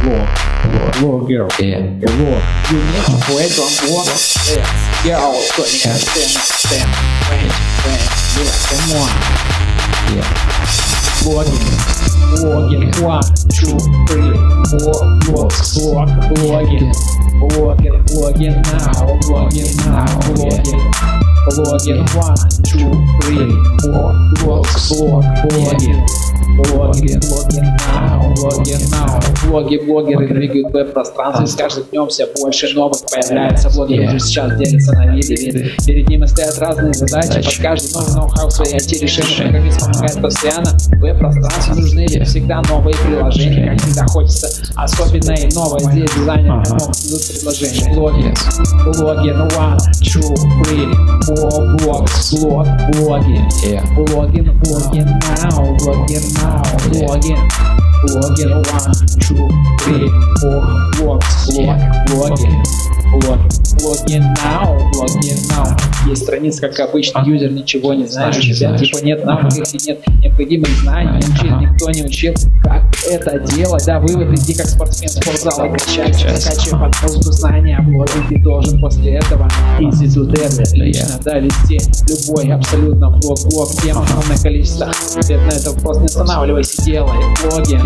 Lord, Lord, Lord Gerald. Yeah. yeah. Lord, you need to bread on water. Yeah. Yeah, oh, good. Yeah. Stand up, stand up. Friends, yeah. yeah, someone. Yeah. Lord, Morgan, one, two, three, four, Lord, Lord, Morgan. Morgan, Morgan now, Morgan now, Morgan. Morgan, one, two, three, four, Lord, Lord, Morgan. Morgan, Morgan now. Блогер now. Блоги, блогеры двигают веб-пространство, и с каждым днем все больше новых появляется. Блогеры уже сейчас делятся на виды. Перед ними стоят разные задачи, под каждый новый ноу-хау свои IT-решения. Программист помогает постоянно. В веб-пространстве нужны всегда новые приложения, как всегда хочется особенно и новое. Здесь дизайнеры могут создать предложения. Блогер, блогер, one, two, three, four, blogs, блог, блоги. Yeah. Блогин, блогин now, блогин now, блогин. Блогин one, two, three, four, blogs, блог, блогин. Блогин, блогин now, блогин now. Есть страница, как обычно, юзер ничего не знает, у тебя типа нет навыков и нет необходимых знаний, не учил, никто не учил, как это делать. Да, вывод, иди как спортсмен в спортзал и качайся, закачивай под музыку знания, блогинг ты должен после этого. Институт это лично, да, вести любой абсолютно блог, блог, тем огромное количество. Ответ на этот вопрос не останавливайся, делай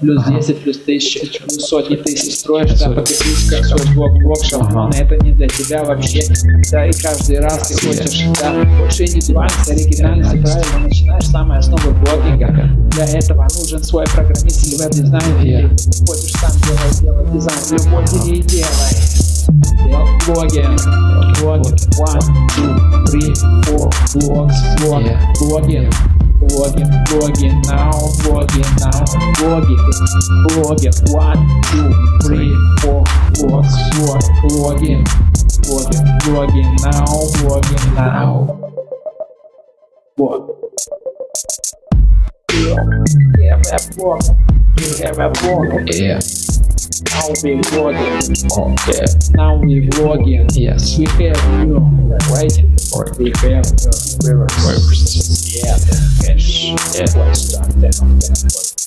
плюс 10, плюс 1000, плюс сотни тысяч строишь, да, покатись как свой блог, блог, шаблон, это не для тебя вообще, да, и каждый раз ты хочешь, да, больше индивидуальность, оригинальность, правильно начинаешь с самой основы блогинга, для этого нужен свой программист или веб-дизайнер, или хочешь сам делать, делать дизайн, любой деле и делай. Дел- Блогинг, блогинг, one, two, three, four, blogs, блог, Yeah. Vlogging, vlogging now, vlogging now, vlogging, vlogging, one, two, three, four, four, four, vlog, vlog, vlogging, now, vlogging now. Vlog. Yeah, yeah, that. Yeah. Yeah. Now we vlogging. Oh, yeah. Now we vlogging. Yes. We have, you right? Or we have, uh, rivers. Rivers. Yeah. Yeah.